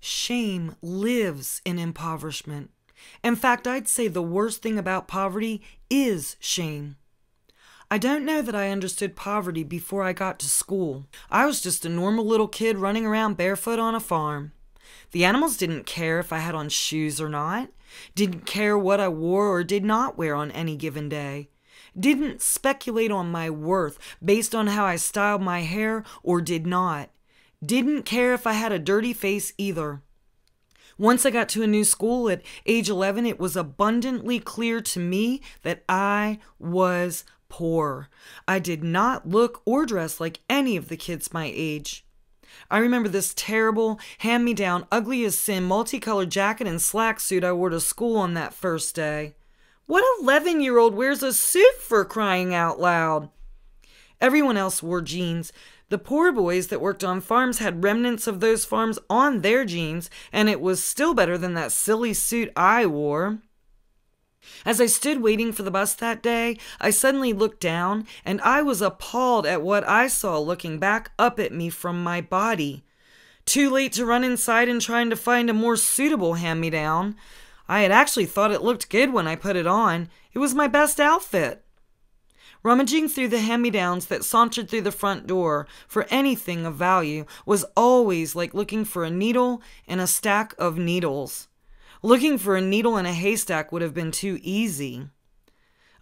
Shame lives in impoverishment. In fact, I'd say the worst thing about poverty is shame. I don't know that I understood poverty before I got to school. I was just a normal little kid running around barefoot on a farm. The animals didn't care if I had on shoes or not, didn't care what I wore or did not wear on any given day, didn't speculate on my worth based on how I styled my hair or did not, didn't care if I had a dirty face either. Once I got to a new school at age 11, it was abundantly clear to me that I was poor. I did not look or dress like any of the kids my age. I remember this terrible, hand me down, ugly as sin, multicolored jacket and slack suit I wore to school on that first day. What 11 year old wears a suit for crying out loud? Everyone else wore jeans. The poor boys that worked on farms had remnants of those farms on their jeans, and it was still better than that silly suit I wore. As I stood waiting for the bus that day, I suddenly looked down, and I was appalled at what I saw looking back up at me from my body. Too late to run inside and trying to find a more suitable hand me down. I had actually thought it looked good when I put it on. It was my best outfit. Rummaging through the hand me downs that sauntered through the front door for anything of value was always like looking for a needle in a stack of needles. Looking for a needle in a haystack would have been too easy.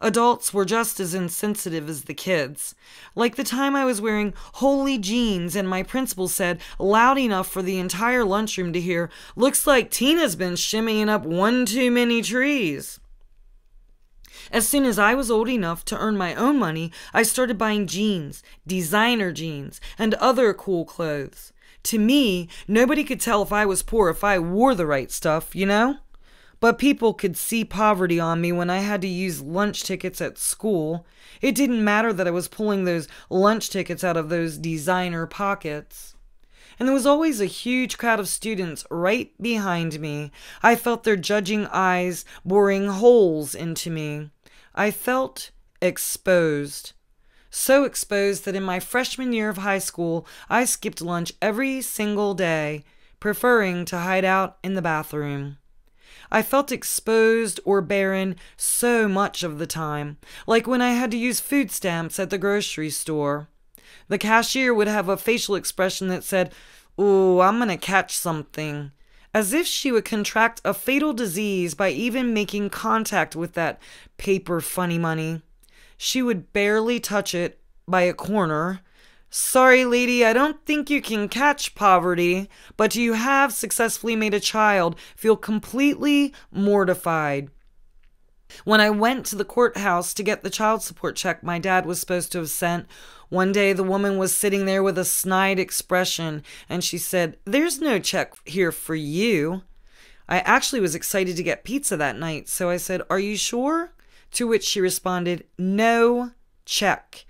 Adults were just as insensitive as the kids. Like the time I was wearing holey jeans and my principal said, loud enough for the entire lunchroom to hear, Looks like Teena's been shimmying up one too many trees. As soon as I was old enough to earn my own money, I started buying jeans, designer jeans, and other cool clothes. To me, nobody could tell if I was poor if I wore the right stuff, you know? But people could see poverty on me when I had to use lunch tickets at school. It didn't matter that I was pulling those lunch tickets out of those designer pockets. And there was always a huge crowd of students right behind me. I felt their judging eyes boring holes into me. I felt exposed. So exposed that in my freshman year of high school, I skipped lunch every single day, preferring to hide out in the bathroom. I felt exposed or barren so much of the time, like when I had to use food stamps at the grocery store. The cashier would have a facial expression that said, Ooh, I'm gonna catch something. As if she would contract a fatal disease by even making contact with that paper funny money. She would barely touch it by a corner Sorry, lady, I don't think you can catch poverty, but you have successfully made a child feel completely mortified. When I went to the courthouse to get the child support check my dad was supposed to have sent, one day the woman was sitting there with a snide expression and she said, There's no check here for you. I actually was excited to get pizza that night, so I said, Are you sure? To which she responded, No check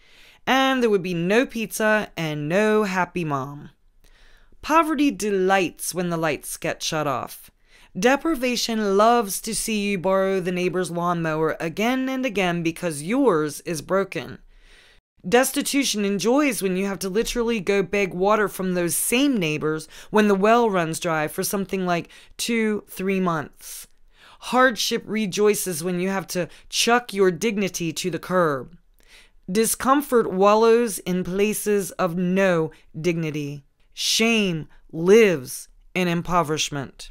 and there would be no pizza and no happy mom. Poverty delights when the lights get shut off. Deprivation loves to see you borrow the neighbor's lawnmower again and again because yours is broken. Destitution enjoys when you have to literally go beg water from those same neighbors when the well runs dry for something like two, three months. Hardship rejoices when you have to chuck your dignity to the curb. Discomfort wallows in places of no dignity. Shame lives in impoverishment.